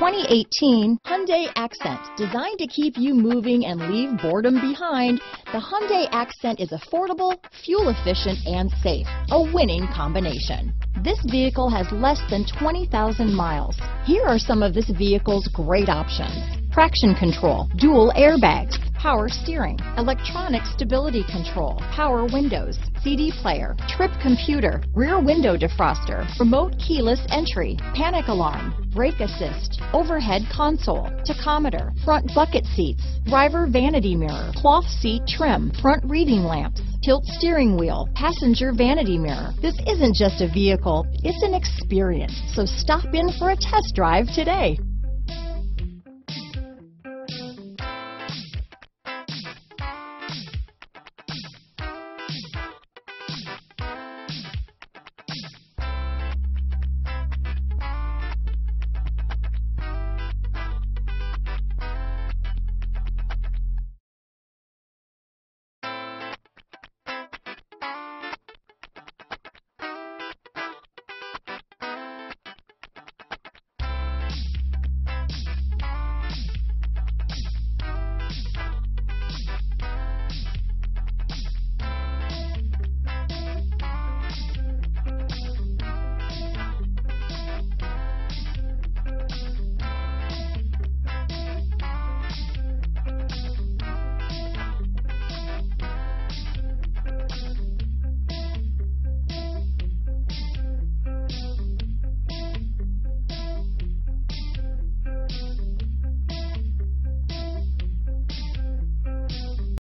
2018 Hyundai Accent. Designed to keep you moving and leave boredom behind, the Hyundai Accent is affordable, fuel efficient, and safe. A winning combination. This vehicle has less than 20,000 miles. Here are some of this vehicle's great options. Traction control, dual airbags, power steering, electronic stability control, power windows, CD player, trip computer, rear window defroster, remote keyless entry, panic alarm, brake assist, overhead console, tachometer, front bucket seats, driver vanity mirror, cloth seat trim, front reading lamps, tilt steering wheel, passenger vanity mirror. This isn't just a vehicle, it's an experience. So stop in for a test drive today.